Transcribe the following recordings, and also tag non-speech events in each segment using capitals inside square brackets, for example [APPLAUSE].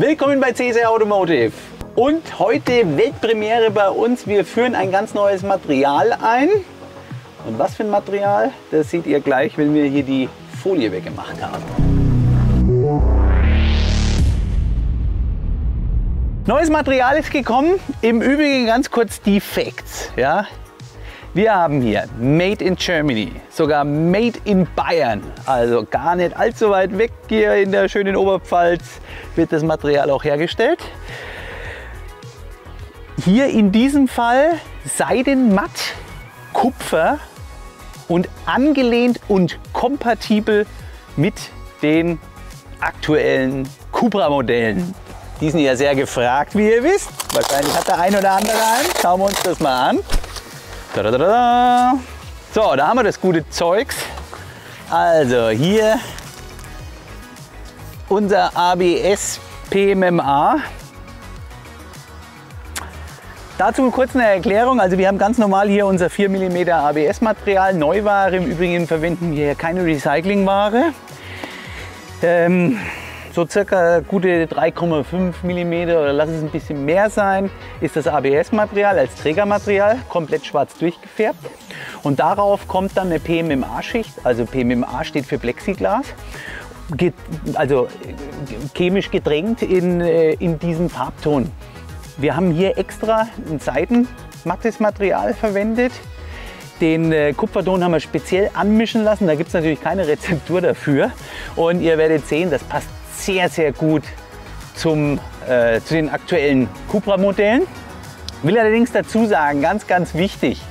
Willkommen bei CSR Automotive. Und heute Weltpremiere bei uns. Wir führen ein ganz neues Material ein. Und was für ein Material, das seht ihr gleich, wenn wir hier die Folie weggemacht haben. Neues Material ist gekommen. Im Übrigen ganz kurz die Facts. Ja? Wir haben hier Made in Germany, sogar Made in Bayern. Also gar nicht allzu weit weg hier in der schönen Oberpfalz wird das Material auch hergestellt. Hier in diesem Fall Seidenmatt, Kupfer und angelehnt und kompatibel mit den aktuellen Cupra-Modellen. Die sind ja sehr gefragt, wie ihr wisst. Wahrscheinlich hat der ein oder andere einen. Schauen wir uns das mal an. So, da haben wir das gute Zeugs. Also hier unser ABS PMMA. Dazu kurz eine Erklärung. Also wir haben ganz normal hier unser 4 mm ABS Material, Neuware. Im Übrigen verwenden wir keine Recyclingware. Ähm, so circa gute 3,5 mm oder lass es ein bisschen mehr sein, ist das ABS-Material als Trägermaterial komplett schwarz durchgefärbt. Und darauf kommt dann eine PMMA-Schicht, also PMMA steht für Plexiglas, also chemisch gedrängt in, äh, in diesen Farbton. Wir haben hier extra ein Seitenmattes Material verwendet. Den äh, Kupferton haben wir speziell anmischen lassen. Da gibt es natürlich keine Rezeptur dafür. Und ihr werdet sehen, das passt sehr, sehr gut zum, äh, zu den aktuellen Cupra-Modellen. Will allerdings dazu sagen, ganz, ganz wichtig,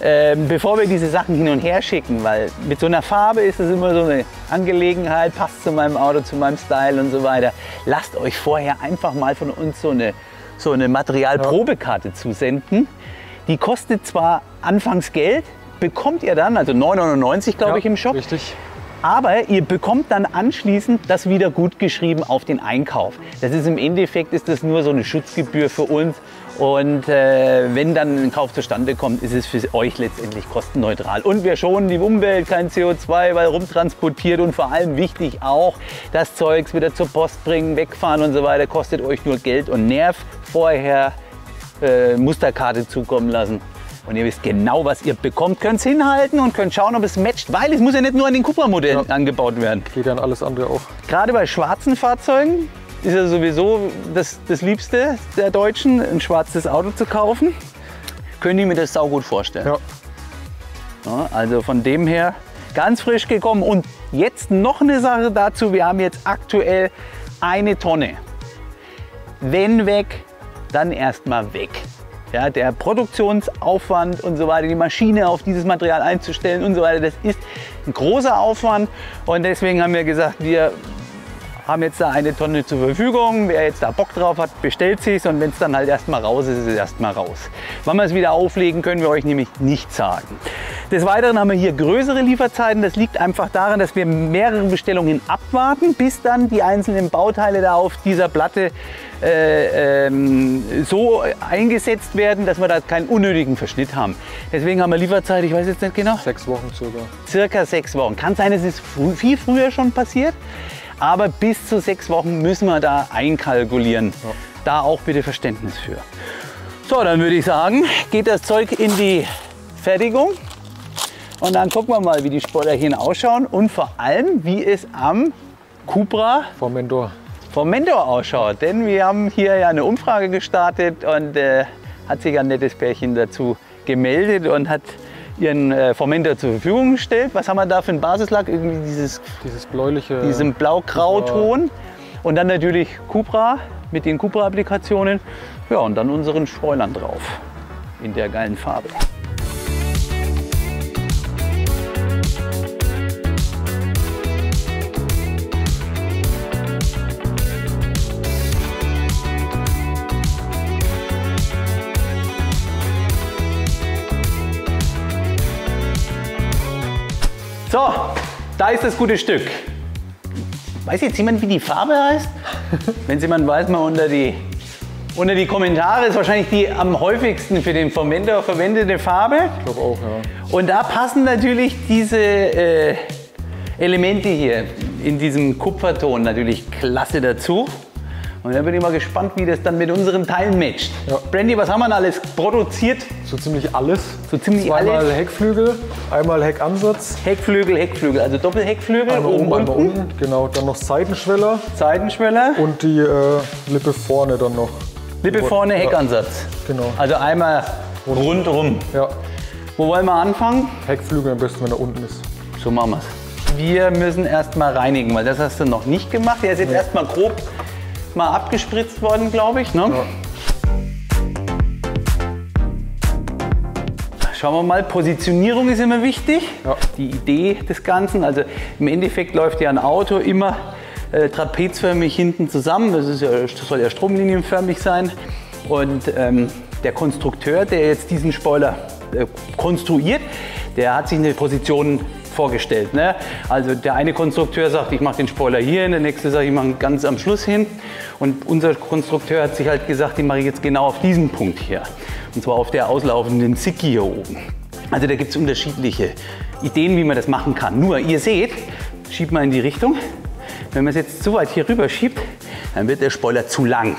äh, bevor wir diese Sachen hin und her schicken, weil mit so einer Farbe ist es immer so eine Angelegenheit, passt zu meinem Auto, zu meinem Style und so weiter. Lasst euch vorher einfach mal von uns so eine, so eine Materialprobekarte zusenden. Die kostet zwar anfangs Geld, bekommt ihr dann, also 9,99 glaube ja, ich im Shop. Richtig. Aber ihr bekommt dann anschließend das wieder gut geschrieben auf den Einkauf. Das ist im Endeffekt ist das nur so eine Schutzgebühr für uns. Und äh, wenn dann ein Kauf zustande kommt, ist es für euch letztendlich kostenneutral. Und wir schonen die Umwelt, kein CO2, weil rumtransportiert und vor allem wichtig auch, das Zeugs wieder zur Post bringen, wegfahren und so weiter, kostet euch nur Geld und Nerv. Vorher äh, Musterkarte zukommen lassen und ihr wisst genau, was ihr bekommt. Könnt es hinhalten und könnt schauen, ob es matcht, weil es muss ja nicht nur an den Cupra-Modellen ja. angebaut werden. Geht ja an alles andere auch. Gerade bei schwarzen Fahrzeugen ist ja sowieso das, das Liebste der Deutschen, ein schwarzes Auto zu kaufen. Können die mir das saugut vorstellen. Ja. ja. Also von dem her ganz frisch gekommen. Und jetzt noch eine Sache dazu. Wir haben jetzt aktuell eine Tonne. Wenn weg, dann erstmal weg. Ja, der Produktionsaufwand und so weiter, die Maschine auf dieses Material einzustellen und so weiter, das ist ein großer Aufwand. Und deswegen haben wir gesagt, wir haben jetzt da eine Tonne zur Verfügung. Wer jetzt da Bock drauf hat, bestellt sich und wenn es dann halt erstmal raus ist, ist es erstmal raus. Wann wir es wieder auflegen, können wir euch nämlich nicht sagen. Des Weiteren haben wir hier größere Lieferzeiten. Das liegt einfach daran, dass wir mehrere Bestellungen abwarten, bis dann die einzelnen Bauteile da auf dieser Platte äh, ähm, so eingesetzt werden, dass wir da keinen unnötigen Verschnitt haben. Deswegen haben wir Lieferzeit, ich weiß jetzt nicht genau. Sechs Wochen circa. Circa sechs Wochen. Kann sein, es ist viel früher schon passiert. Aber bis zu sechs Wochen müssen wir da einkalkulieren. Ja. Da auch bitte Verständnis für. So, dann würde ich sagen, geht das Zeug in die Fertigung. Und dann gucken wir mal, wie die Spoilerchen ausschauen und vor allem, wie es am Cupra vom Mentor. vom Mentor ausschaut. Denn wir haben hier ja eine Umfrage gestartet und äh, hat sich ein nettes Pärchen dazu gemeldet und hat ihren äh, zur Verfügung gestellt. Was haben wir da für einen Basislack? Irgendwie dieses, dieses bläuliche. Diesen blau-grau-Ton. Und dann natürlich Cupra mit den Cupra-Applikationen. Ja, und dann unseren Spoilern drauf in der geilen Farbe. Da ist das gute Stück. Weiß jetzt jemand, wie die Farbe heißt? [LAUGHS] Wenn es jemand weiß, mal unter die, unter die Kommentare. Ist wahrscheinlich die am häufigsten für den Fermenter verwendete Farbe. Ich glaube auch, ja. Und da passen natürlich diese äh, Elemente hier in diesem Kupferton natürlich klasse dazu. Und dann bin ich mal gespannt, wie das dann mit unseren Teilen matcht. Ja. Brandy, was haben wir denn alles produziert? So ziemlich alles. So ziemlich Zweimal alles. Heckflügel, einmal Heckansatz. Heckflügel, Heckflügel, also Doppelheckflügel, Einmal oben, oben, einmal unten, unten. Genau, dann noch Seitenschweller Seitenschweller, und die äh, Lippe vorne dann noch. Lippe vorne, Heckansatz. Genau. Also einmal rundrum. Ja, Wo wollen wir anfangen? Heckflügel am besten, wenn er unten ist. So machen wir's. Wir müssen erstmal reinigen, weil das hast du noch nicht gemacht. Der ist jetzt erstmal grob mal abgespritzt worden, glaube ich. Ne? Schauen wir mal, Positionierung ist immer wichtig. Ja. Die Idee des Ganzen, also im Endeffekt läuft ja ein Auto immer äh, trapezförmig hinten zusammen. Das, ist ja, das soll ja stromlinienförmig sein. Und ähm, der Konstrukteur, der jetzt diesen Spoiler äh, konstruiert, der hat sich eine Position vorgestellt. Ne? Also der eine Konstrukteur sagt, ich mache den Spoiler hier hin, der nächste sagt, ich mache ihn ganz am Schluss hin. Und unser Konstrukteur hat sich halt gesagt, den mache ich jetzt genau auf diesen Punkt hier. Und zwar auf der auslaufenden Zicki hier oben. Also da gibt es unterschiedliche Ideen, wie man das machen kann. Nur, ihr seht, schiebt mal in die Richtung. Wenn man es jetzt zu weit hier rüber schiebt, dann wird der Spoiler zu lang.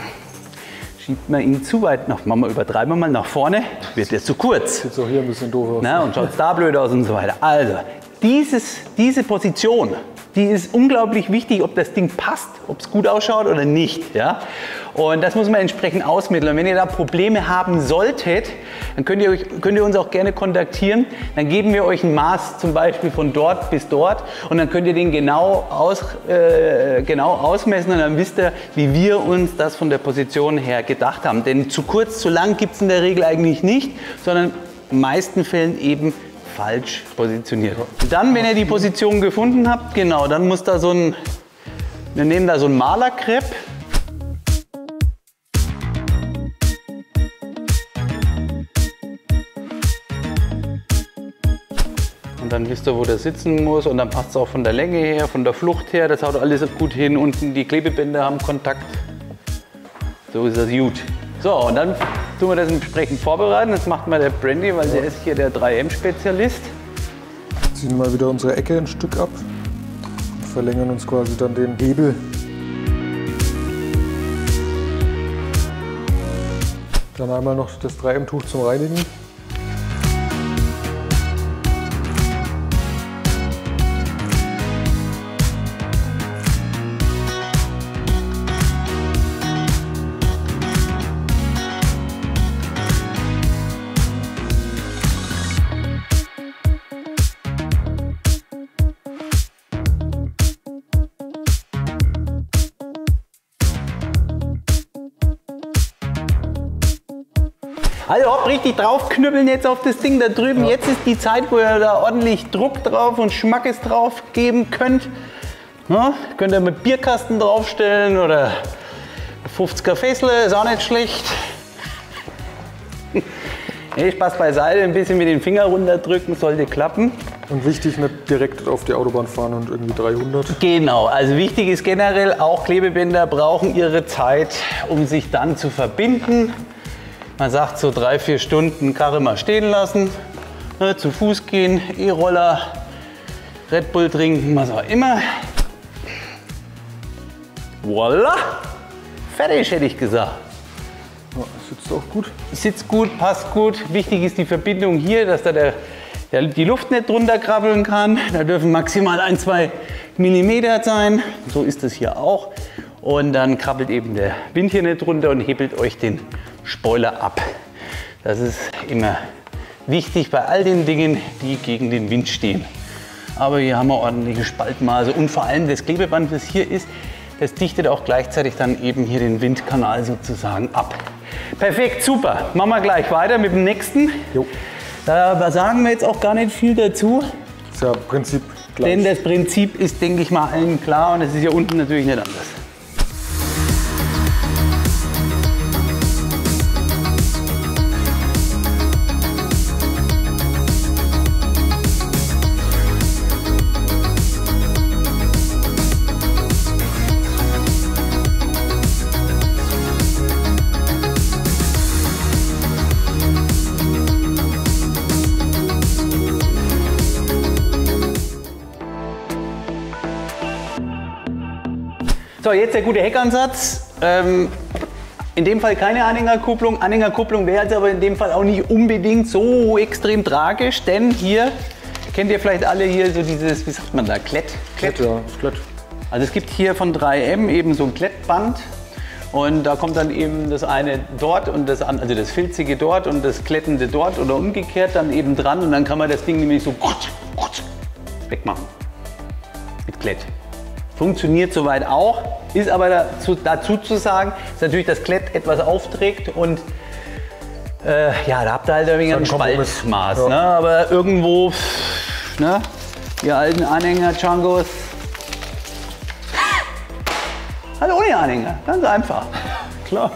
Schiebt man ihn zu weit nach, machen wir, übertreiben wir mal nach vorne, wird er zu kurz. Sieht so hier ein bisschen doof aus. Na, und schaut da blöd aus und so weiter. Also, dieses, diese Position, die ist unglaublich wichtig, ob das Ding passt, ob es gut ausschaut oder nicht. Ja? Und das muss man entsprechend ausmitteln. Und wenn ihr da Probleme haben solltet, dann könnt ihr, euch, könnt ihr uns auch gerne kontaktieren. Dann geben wir euch ein Maß zum Beispiel von dort bis dort und dann könnt ihr den genau, aus, äh, genau ausmessen und dann wisst ihr, wie wir uns das von der Position her gedacht haben. Denn zu kurz, zu lang gibt es in der Regel eigentlich nicht, sondern in den meisten Fällen eben falsch positioniert. Dann, wenn ihr die Position gefunden habt, genau, dann muss da so ein, wir nehmen da so ein Malerkrepp. Und dann wisst ihr, wo der sitzen muss und dann passt es auch von der Länge her, von der Flucht her, das haut alles gut hin. Unten die Klebebänder haben Kontakt. So ist das gut. So, und dann tun wir das entsprechend vorbereiten. Das macht mal der Brandy, weil der ist hier der 3M-Spezialist. Ziehen mal wieder unsere Ecke ein Stück ab und verlängern uns quasi dann den Hebel. Dann einmal noch das 3M-Tuch zum Reinigen. Also hopp, richtig draufknüppeln jetzt auf das Ding da drüben. Jetzt ist die Zeit, wo ihr da ordentlich Druck drauf und Schmackes drauf geben könnt. Ja, könnt ihr mit Bierkasten draufstellen oder 50er Fässle, ist auch nicht schlecht. [LAUGHS] Nee, Spaß beiseite, ein bisschen mit den Finger runterdrücken, sollte klappen. Und wichtig, nicht direkt auf die Autobahn fahren und irgendwie 300. Genau, also wichtig ist generell, auch Klebebänder brauchen ihre Zeit, um sich dann zu verbinden. Man sagt so drei, vier Stunden Karre mal stehen lassen, ne, zu Fuß gehen, E-Roller, Red Bull trinken, was auch immer. Voila! Fertig, hätte ich gesagt. Ja, sitzt auch gut. Sitzt gut, passt gut. Wichtig ist die Verbindung hier, dass da der, der, die Luft nicht drunter krabbeln kann. Da dürfen maximal ein, zwei Millimeter sein. So ist es hier auch. Und dann krabbelt eben der Wind hier nicht drunter und hebelt euch den Spoiler ab. Das ist immer wichtig bei all den Dingen, die gegen den Wind stehen. Aber hier haben wir ordentliche Spaltmaße und vor allem das Klebeband, das hier ist, das dichtet auch gleichzeitig dann eben hier den Windkanal sozusagen ab. Perfekt, super. Machen wir gleich weiter mit dem nächsten. Jo. Da sagen wir jetzt auch gar nicht viel dazu, Ist ja Prinzip gleich. denn das Prinzip ist, denke ich mal, allen klar und es ist hier unten natürlich nicht anders. So, jetzt der gute Heckansatz. Ähm, in dem Fall keine Anhängerkupplung. Anhängerkupplung wäre jetzt aber in dem Fall auch nicht unbedingt so extrem tragisch, denn hier kennt ihr vielleicht alle hier so dieses, wie sagt man da, Klett? Klett, ja, Klett. Also es gibt hier von 3M eben so ein Klettband und da kommt dann eben das eine dort und das andere, also das filzige dort und das klettende dort oder umgekehrt dann eben dran und dann kann man das Ding nämlich so wegmachen. Mit Klett. Funktioniert soweit auch, ist aber dazu, dazu zu sagen, dass natürlich das Klett etwas aufträgt und äh, ja, da habt ihr halt wenig ein Spaltmaß. Ja. Ne? Aber irgendwo, ne? die alten Anhänger Changos, [LAUGHS] halt ohne Anhänger, ganz einfach. [LAUGHS] Klar.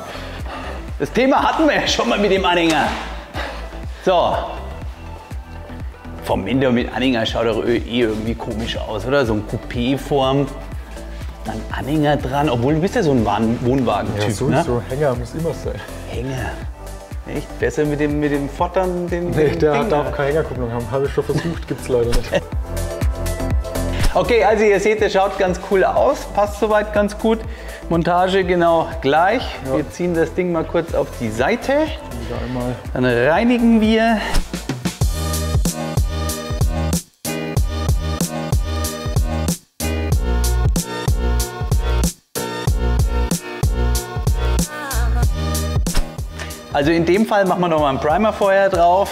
Das Thema hatten wir ja schon mal mit dem Anhänger. So. Vom Minder mit Anhänger schaut doch eh irgendwie komisch aus, oder? So ein Coupé-Form dann Anhänger dran, obwohl du bist ja so ein Wohnwagen-Typ. Ja, so, ne? so Hänger muss immer sein. Hänger. Echt? Besser mit dem, mit dem Fottern den. Nee, den der Hänger. darf keine Hängerkupplung haben. Habe ich schon versucht, gibt es leider nicht. [LAUGHS] okay, also ihr seht, der schaut ganz cool aus, passt soweit ganz gut. Montage genau gleich. Ja. Wir ziehen das Ding mal kurz auf die Seite. Dann reinigen wir. Also in dem Fall machen wir noch mal einen Primer vorher drauf.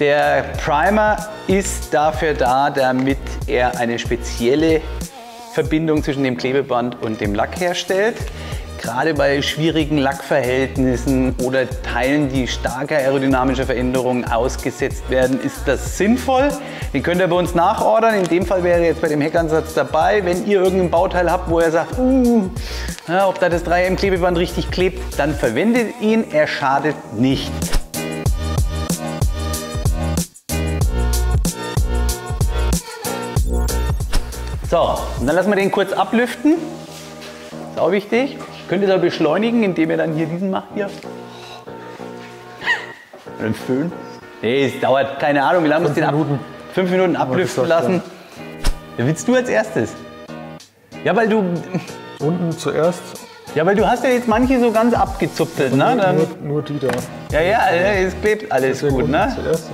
Der Primer ist dafür da, damit er eine spezielle Verbindung zwischen dem Klebeband und dem Lack herstellt. Gerade bei schwierigen Lackverhältnissen oder Teilen, die starker aerodynamischer Veränderungen ausgesetzt werden, ist das sinnvoll. Den könnt ihr bei uns nachordern. In dem Fall wäre jetzt bei dem Heckansatz dabei. Wenn ihr irgendein Bauteil habt, wo ihr sagt, uh, ja, ob da das 3M-Klebeband richtig klebt, dann verwendet ihn. Er schadet nicht. So, und dann lassen wir den kurz ablüften. Auch wichtig. Könnt ihr da beschleunigen, indem ihr dann hier diesen macht hier. Einen Föhn. Nee, es dauert keine Ahnung, wie lange muss den ab, fünf Minuten ablüften lassen. Ja, willst du als erstes? Ja, weil du. Unten zuerst. Ja, weil du hast ja jetzt manche so ganz abgezupft, ne? Dann, nur, nur, die da. Ja, ja, es klebt alles Deswegen gut, ne? Zuerst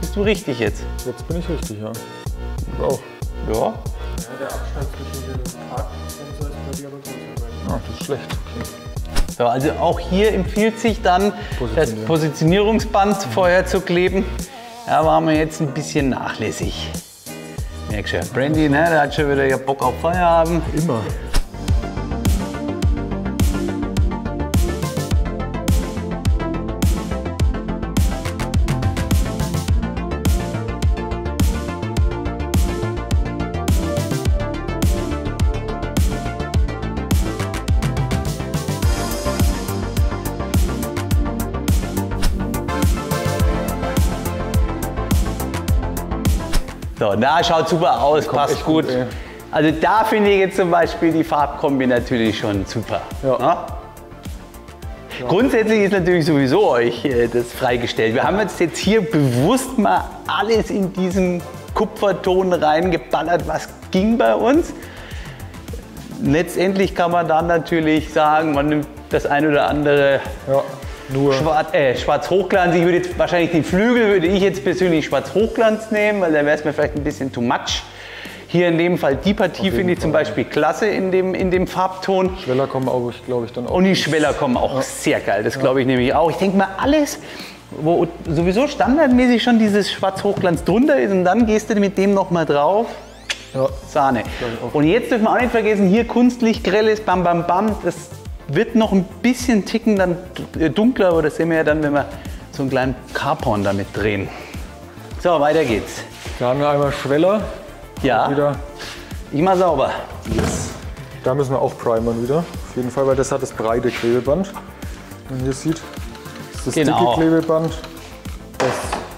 Bist du richtig jetzt? Jetzt bin ich richtig, ja. Du auch. Ja. Ja, der Abstand zwischen den Parksensor Ah, das ist schlecht. Okay. So, also auch hier empfiehlt sich dann, das Positionierungsband vorher zu kleben. Da waren wir jetzt ein bisschen nachlässig. Merkst du, Brandy, ne, der hat schon wieder Bock auf Feierabend. Immer. Da schaut super aus, passt gut. gut also da finde ich jetzt zum Beispiel die Farbkombi natürlich schon super. Ja. Ja? Grundsätzlich ist natürlich sowieso euch äh, das freigestellt. Wir haben jetzt, jetzt hier bewusst mal alles in diesen Kupferton reingeballert, was ging bei uns. Letztendlich kann man dann natürlich sagen, man nimmt das ein oder andere. Nur Schwarz, äh, Schwarz-Hochglanz. Ich würde jetzt wahrscheinlich den Flügel würde ich jetzt persönlich Schwarz-Hochglanz nehmen, weil dann wäre es mir vielleicht ein bisschen too much. Hier in dem Fall die Partie finde ich zum Beispiel klasse in dem, in dem Farbton. Schweller kommen auch, glaube ich, dann auch. Und die Schweller kommen auch ja. sehr geil. Das glaube ich nämlich auch. Ich denke mal, alles, wo sowieso standardmäßig schon dieses Schwarz-Hochglanz drunter ist und dann gehst du mit dem nochmal drauf. Ja. Sahne. Und jetzt dürfen wir auch nicht vergessen, hier Kunstlicht, grelles Bam Bam Bam. Das wird noch ein bisschen ticken dann dunkler, aber das sehen wir ja dann, wenn wir so einen kleinen Carporn damit drehen. So, weiter geht's. Da haben wir einmal Schweller. Ja. Wieder. Ich mal sauber. Yes. Da müssen wir auch primern wieder. Auf jeden Fall, weil das hat das breite Klebeband. Wenn man hier sieht, das ist das genau. dicke Klebeband. Das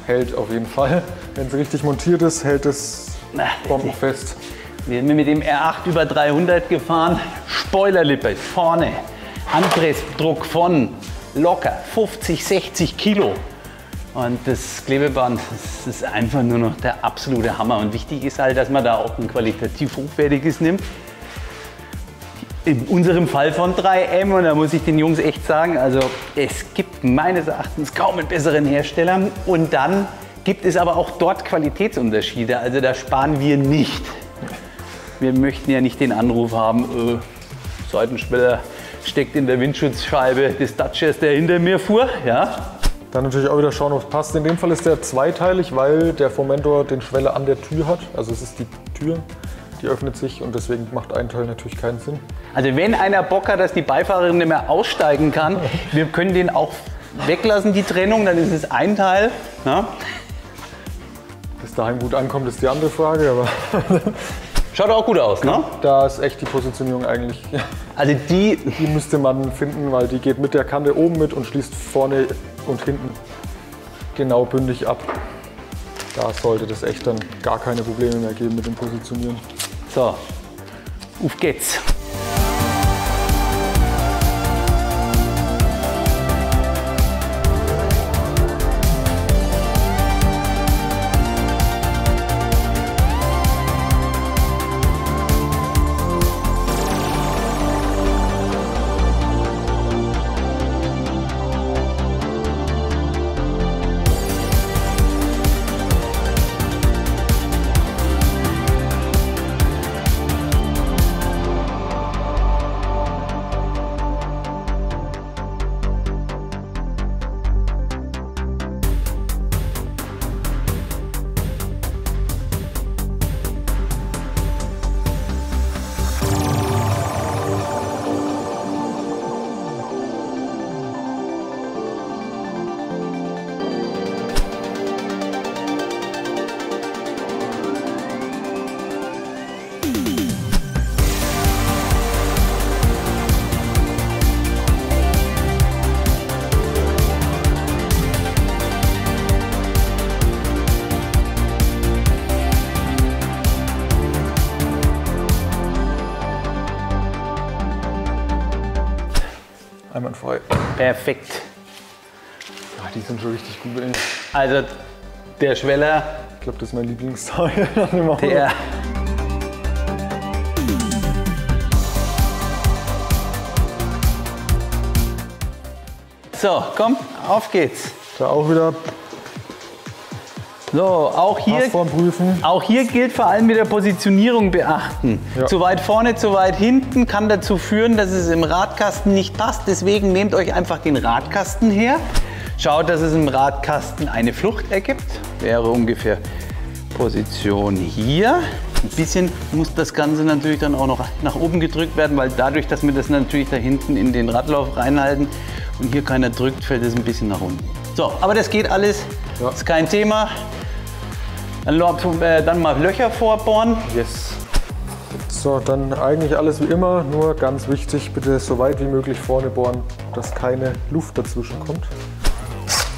hält auf jeden Fall. Wenn es richtig montiert ist, hält es bombenfest. Wir sind mit dem R8 über 300 gefahren. Spoilerlippe vorne. Anpressdruck von locker 50, 60 Kilo. Und das Klebeband, das ist einfach nur noch der absolute Hammer. Und wichtig ist halt, dass man da auch ein qualitativ hochwertiges nimmt. in unserem Fall von 3M und da muss ich den Jungs echt sagen, also es gibt meines Erachtens kaum einen besseren Hersteller und dann gibt es aber auch dort Qualitätsunterschiede, also da sparen wir nicht. Wir möchten ja nicht den Anruf haben, äh, Seitenschweller steckt in der Windschutzscheibe des Dutchers, der hinter mir fuhr. Ja. Dann natürlich auch wieder schauen, ob es passt. In dem Fall ist der zweiteilig, weil der Fomentor den Schweller an der Tür hat. Also es ist die Tür, die öffnet sich und deswegen macht ein Teil natürlich keinen Sinn. Also wenn einer Bock hat, dass die Beifahrerin nicht mehr aussteigen kann, [LAUGHS] wir können den auch weglassen, die Trennung, dann ist es ein Teil. Ja. Bis daheim gut ankommt, ist die andere Frage, aber [LAUGHS] Schaut auch gut aus, ne? Da ist echt die Positionierung eigentlich. Also die, die müsste man finden, weil die geht mit der Kante oben mit und schließt vorne und hinten genau bündig ab. Da sollte das echt dann gar keine Probleme mehr geben mit dem Positionieren. So, auf geht's. Einwandfrei. Perfekt. Ach, die sind schon richtig gut. Ey. Also der Schweller, Ich glaube, das ist mein Lieblingsteil an dem Auto. der. So, komm, auf geht's. Da auch wieder So, auch hier, auch hier gilt vor allem mit der Positionierung beachten. Ja. Zu weit vorne, zu weit hinten kann dazu führen, dass es im Radkasten nicht passt. Deswegen nehmt euch einfach den Radkasten her. Schaut, dass es im Radkasten eine Flucht ergibt. Wäre ungefähr Position hier. Ein bisschen muss das Ganze natürlich dann auch noch nach oben gedrückt werden, weil dadurch, dass wir das natürlich da hinten in den Radlauf reinhalten und hier keiner drückt, fällt es ein bisschen nach unten. So, aber das geht alles, Ja. ist kein Thema. Dann, äh, dann mal Löcher vorbohren. Yes. So, dann eigentlich alles wie immer, nur ganz wichtig, bitte so weit wie möglich vorne bohren, dass keine Luft dazwischen kommt.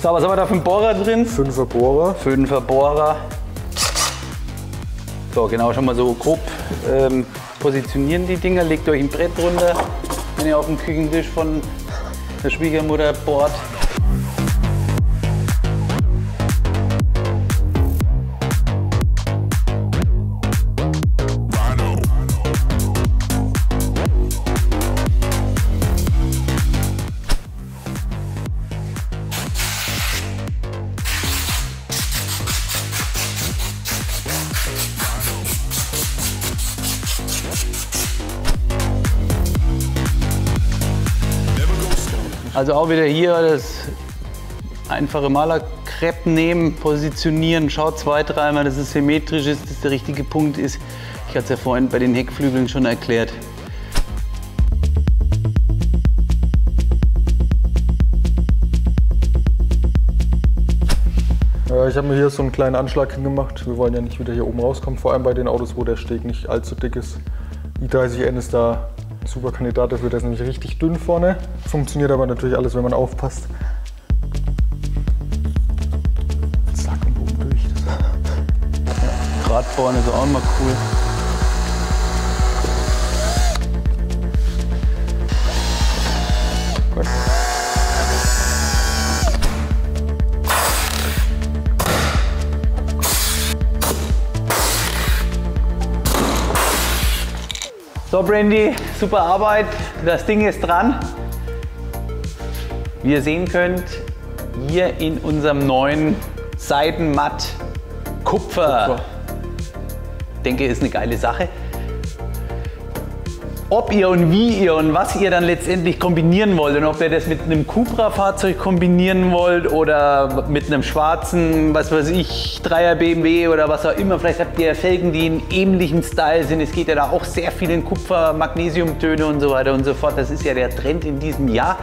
So, was haben wir da für einen Bohrer drin? Fünfer Bohrer. Fünfer Bohrer. So, genau, schon mal so grob ähm, positionieren die Dinger. Legt euch ein Brett runter, wenn ihr auf dem Küchentisch von der Schwiegermutter bohrt. Also auch wieder hier das einfache Malerkrepp nehmen, positionieren, schaut zwei, dreimal, dass es symmetrisch ist, dass der richtige Punkt ist. Ich hatte es ja vorhin bei den Heckflügeln schon erklärt. Ich habe mir hier so einen kleinen Anschlag hingemacht. Wir wollen ja nicht wieder hier oben rauskommen, vor allem bei den Autos, wo der Steg nicht allzu dick ist. i30N ist da super Kandidat dafür, der ist nämlich richtig dünn vorne. Funktioniert aber natürlich alles, wenn man aufpasst. Zack und oben durch. Das Radbohren ist auch immer cool. Brandy, super Arbeit. Das Ding ist dran. Wie ihr sehen könnt, hier in unserem neuen Seidenmatt Kupfer. Kupfer. Ich denke, ist eine geile Sache. Ob ihr und wie ihr und was ihr dann letztendlich kombinieren wollt und ob ihr das mit einem Cupra-Fahrzeug kombinieren wollt oder mit einem schwarzen, was weiß ich, 3er BMW oder was auch immer. Vielleicht habt ihr Felgen, die in ähnlichem Style sind. Es geht ja da auch sehr viel in Kupfer, Magnesiumtöne und so weiter und so fort. Das ist ja der Trend in diesem Jahr.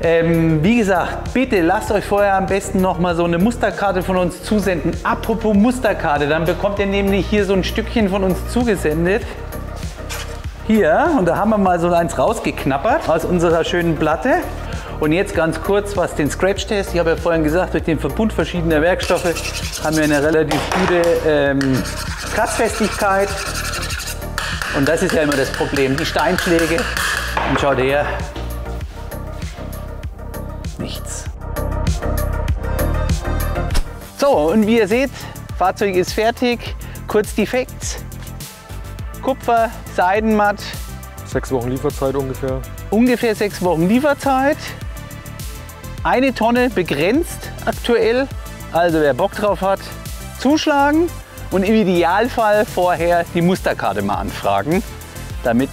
Ähm, wie gesagt, bitte lasst euch vorher am besten noch mal so eine Musterkarte von uns zusenden. Apropos Musterkarte, dann bekommt ihr nämlich hier so ein Stückchen von uns zugesendet. Hier, und da haben wir mal so eins rausgeknappert aus unserer schönen Platte. Und jetzt ganz kurz, was den Scratch-Test, ich habe ja vorhin gesagt, durch den Verbund verschiedener Werkstoffe haben wir eine relativ gute ähm, Kratzfestigkeit. Und das ist ja immer das Problem, die Steinschläge. Und schaut her, nichts. So, und wie ihr seht, Fahrzeug ist fertig. Kurz die Facts. Kupfer, Seidenmatt. Sechs Wochen Lieferzeit ungefähr. Ungefähr sechs Wochen Lieferzeit. Eine Tonne begrenzt aktuell. Also wer Bock drauf hat, zuschlagen und im Idealfall vorher die Musterkarte mal anfragen, damit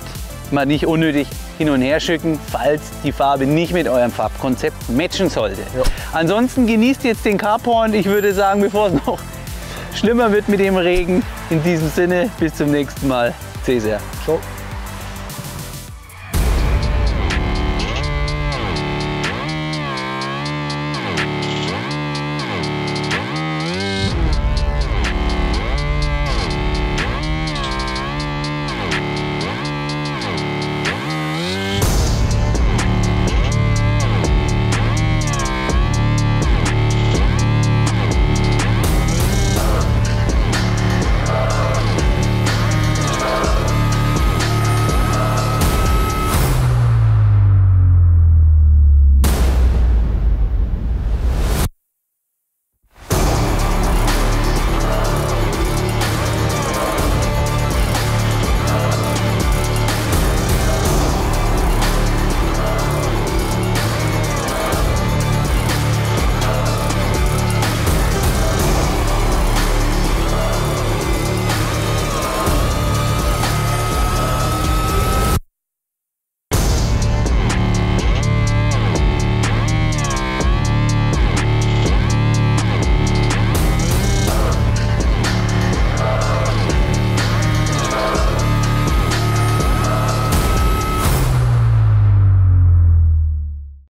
man nicht unnötig hin und her schicken, falls die Farbe nicht mit eurem Farbkonzept matchen sollte. Ja. Ansonsten genießt jetzt den Carport. Ich würde sagen, bevor es noch schlimmer wird mit dem Regen, in diesem Sinne, bis zum nächsten Mal. Cäsar. Ciao.